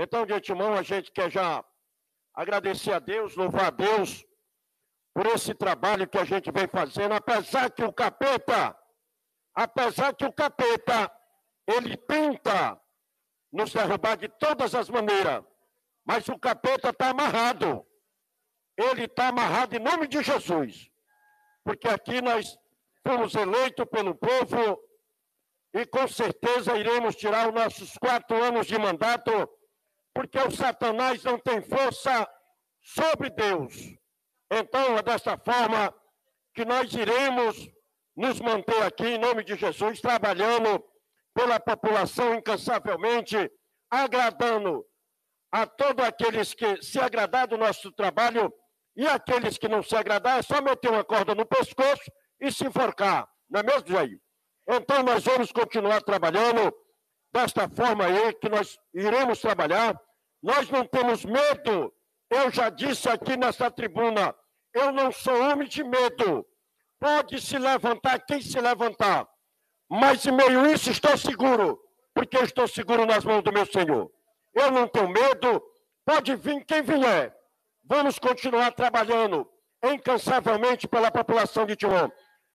Então, de antemão, a gente quer já agradecer a Deus, louvar a Deus por esse trabalho que a gente vem fazendo, apesar que o capeta, apesar que o capeta, ele tenta nos derrubar de todas as maneiras, mas o capeta está amarrado. Ele está amarrado em nome de Jesus. Porque aqui nós fomos eleitos pelo povo e com certeza iremos tirar os nossos quatro anos de mandato, porque o Satanás não tem força sobre Deus. Então, é dessa forma que nós iremos nos manter aqui, em nome de Jesus, trabalhando pela população incansavelmente, agradando a todos aqueles que se agradar do nosso trabalho e aqueles que não se agradar, é só meter uma corda no pescoço e se enforcar. Não é mesmo, Jair? Então, nós vamos continuar trabalhando desta forma aí que nós iremos trabalhar. Nós não temos medo. Eu já disse aqui nessa tribuna, eu não sou homem de medo. Pode se levantar quem se levantar. Mas em meio a isso estou seguro, porque eu estou seguro nas mãos do meu Senhor. Eu não tenho medo, pode vir quem vier. Vamos continuar trabalhando incansavelmente pela população de Timon.